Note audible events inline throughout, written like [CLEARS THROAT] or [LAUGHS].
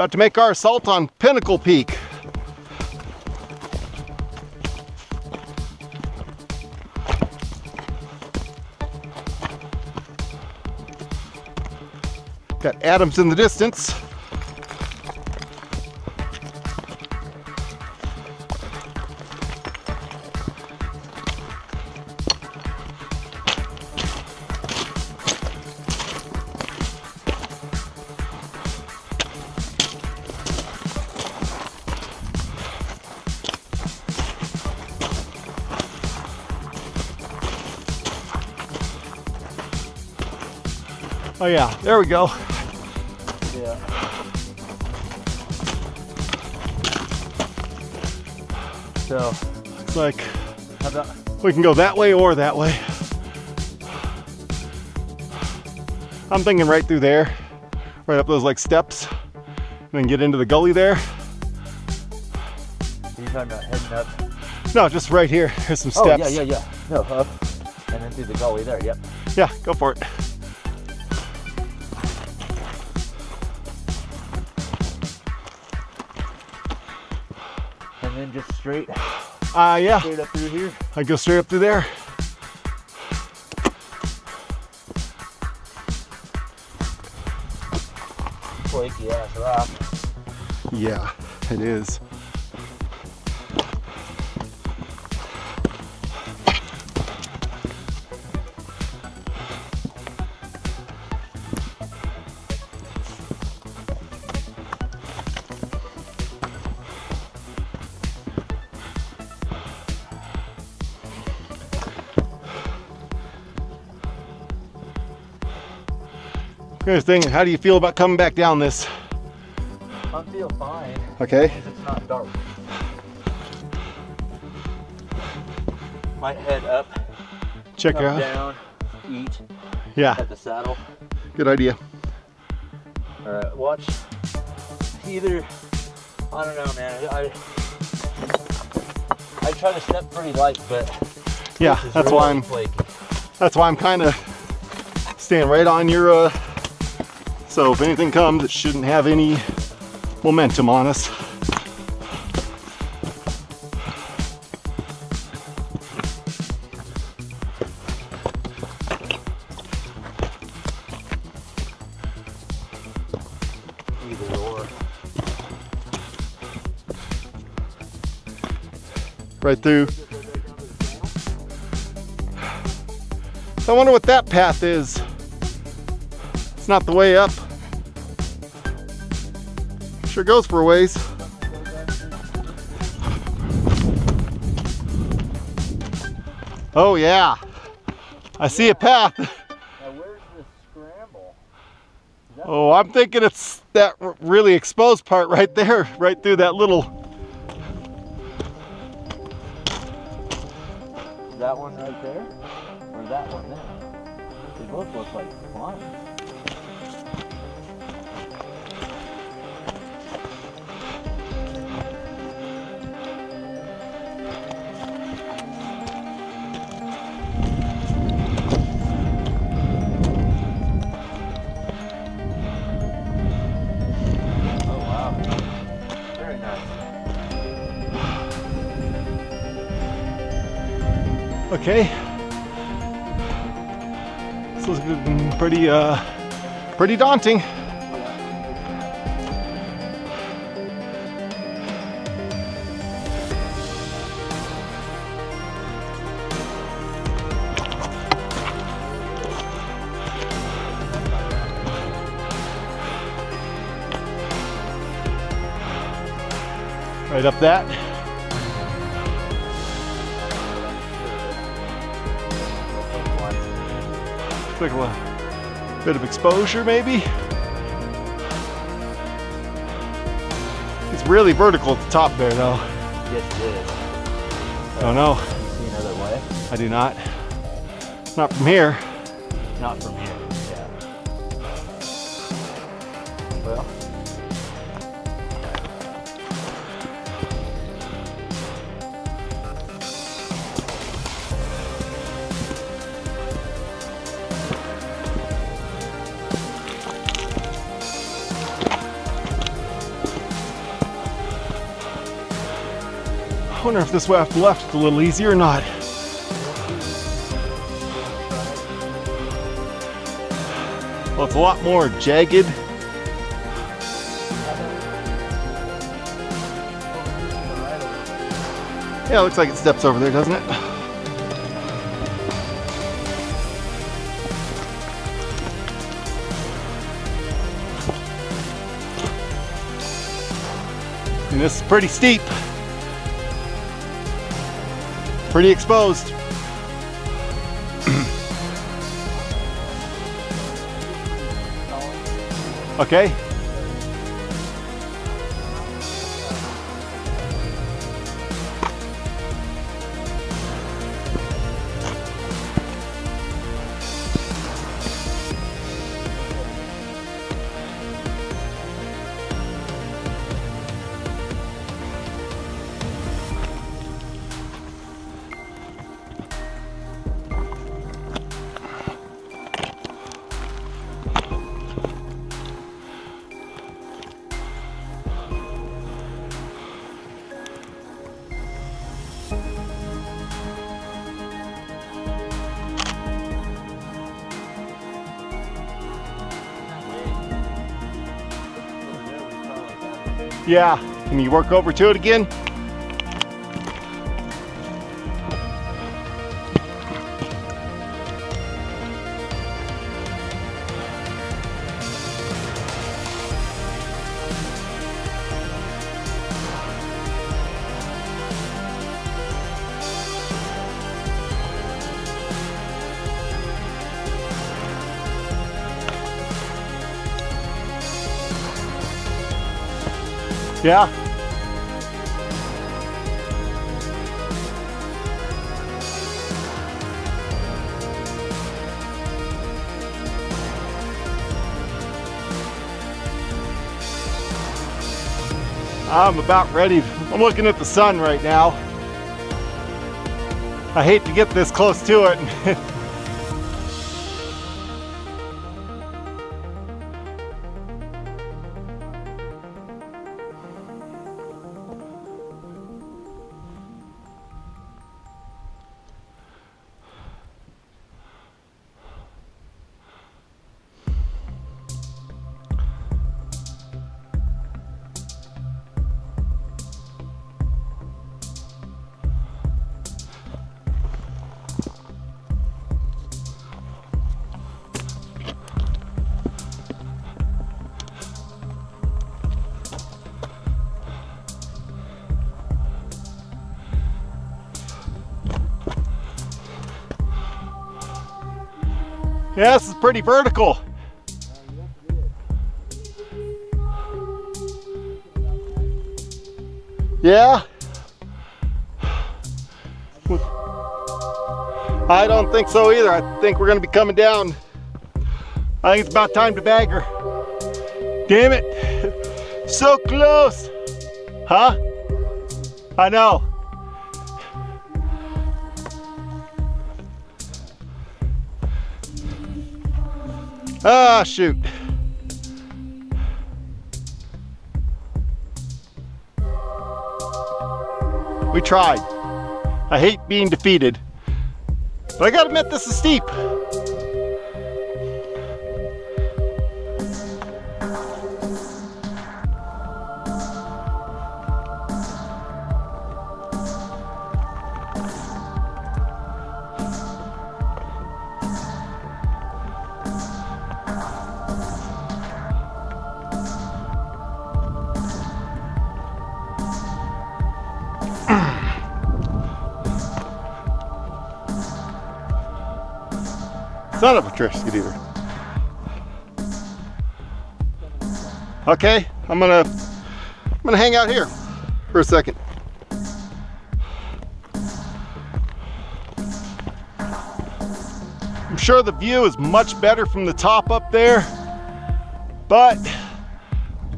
About to make our assault on Pinnacle Peak. Got Adams in the distance. Oh yeah, there we go. Yeah. So, Looks like we can go that way or that way. I'm thinking right through there, right up those like steps, and then get into the gully there. you talking about heading up? No, just right here. Here's some steps. Oh yeah, yeah, yeah. No, up and then through the gully there. Yep. Yeah, go for it. And then just straight, Uh, yeah, straight up through here. I go straight up through there. Flaky ass rock. Yeah, it is. Here's the thing, how do you feel about coming back down this? I feel fine. Okay. Because it's not dark. Might head up, Check out. down, eat Yeah, at the saddle. good idea. All right, watch. Either, I don't know, man. I I try to step pretty light, but Yeah, that's why I'm flaky. that's why I'm kind of staying right on your uh so if anything comes it shouldn't have any momentum on us. Right through. I wonder what that path is. It's not the way up. Sure goes for a ways. Oh yeah. I see a path. Now where's the scramble? Oh, I'm thinking it's that really exposed part right there, right through that little. That one right there, or that one there? They both look like climbs. Okay. This is pretty, uh, pretty daunting. Right up that. Looks like a bit of exposure maybe. It's really vertical at the top there though. Yes, it is. Oh, Don't know. You see another way? I do not. Not from here. Not from here. Wonder if this left left is a little easier or not. Well, it's a lot more jagged. Yeah, it looks like it steps over there, doesn't it? And this is pretty steep. Pretty exposed. [CLEARS THROAT] okay. Yeah. Can you work over to it again? Yeah. I'm about ready. I'm looking at the sun right now. I hate to get this close to it. [LAUGHS] Yeah, this is pretty vertical. Yeah. I don't think so either. I think we're gonna be coming down. I think it's about time to bag her. Damn it. [LAUGHS] So close. Huh? I know. Ah, shoot. We tried. I hate being defeated. But I gotta admit, this is steep. Son of a trisket either. Okay, I'm gonna I'm gonna hang out here for a second. I'm sure the view is much better from the top up there, but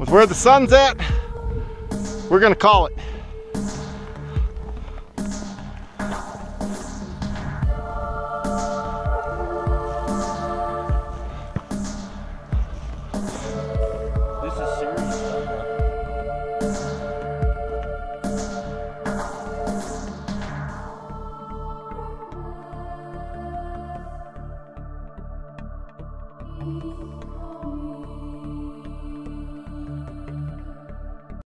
with where the sun's at, we're gonna call it.